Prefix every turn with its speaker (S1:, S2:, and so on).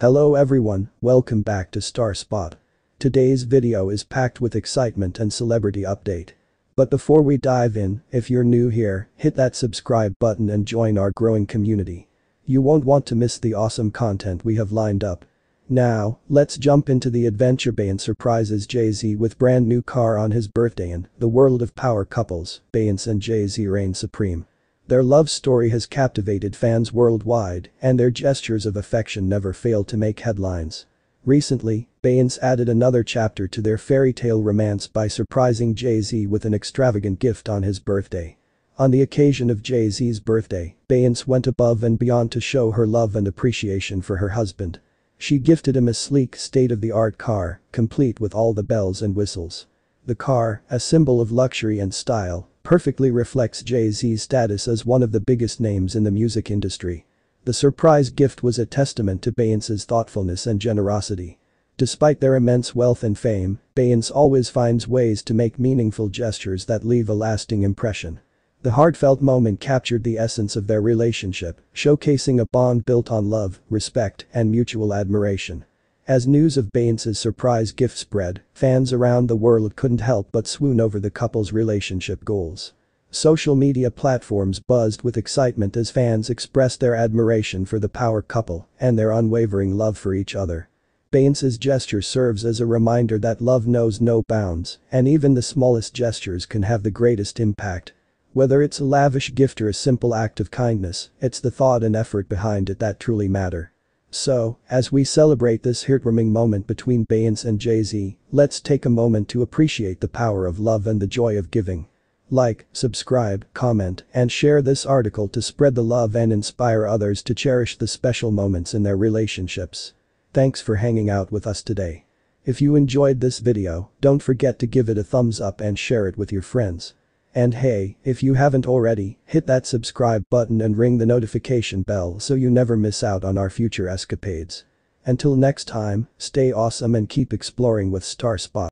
S1: Hello everyone, welcome back to Star Spot. Today's video is packed with excitement and celebrity update. But before we dive in, if you're new here, hit that subscribe button and join our growing community. You won't want to miss the awesome content we have lined up. Now, let's jump into the adventure Beyonce surprises Jay-Z with brand new car on his birthday and the world of power couples, Beyonce and Jay-Z reign supreme. Their love story has captivated fans worldwide, and their gestures of affection never fail to make headlines. Recently, Beyonce added another chapter to their fairy tale romance by surprising Jay-Z with an extravagant gift on his birthday. On the occasion of Jay-Z's birthday, Beyonce went above and beyond to show her love and appreciation for her husband. She gifted him a sleek state-of-the-art car, complete with all the bells and whistles. The car, a symbol of luxury and style, perfectly reflects Jay-Z's status as one of the biggest names in the music industry. The surprise gift was a testament to Beyonce's thoughtfulness and generosity. Despite their immense wealth and fame, Beyonce always finds ways to make meaningful gestures that leave a lasting impression. The heartfelt moment captured the essence of their relationship, showcasing a bond built on love, respect, and mutual admiration. As news of Beyonce's surprise gift spread, fans around the world couldn't help but swoon over the couple's relationship goals. Social media platforms buzzed with excitement as fans expressed their admiration for the power couple and their unwavering love for each other. Beyonce's gesture serves as a reminder that love knows no bounds, and even the smallest gestures can have the greatest impact. Whether it's a lavish gift or a simple act of kindness, it's the thought and effort behind it that truly matter. So, as we celebrate this heartwarming moment between Beyonce and Jay-Z, let's take a moment to appreciate the power of love and the joy of giving. Like, subscribe, comment, and share this article to spread the love and inspire others to cherish the special moments in their relationships. Thanks for hanging out with us today. If you enjoyed this video, don't forget to give it a thumbs up and share it with your friends. And hey, if you haven't already, hit that subscribe button and ring the notification bell so you never miss out on our future escapades. Until next time, stay awesome and keep exploring with Star Spot.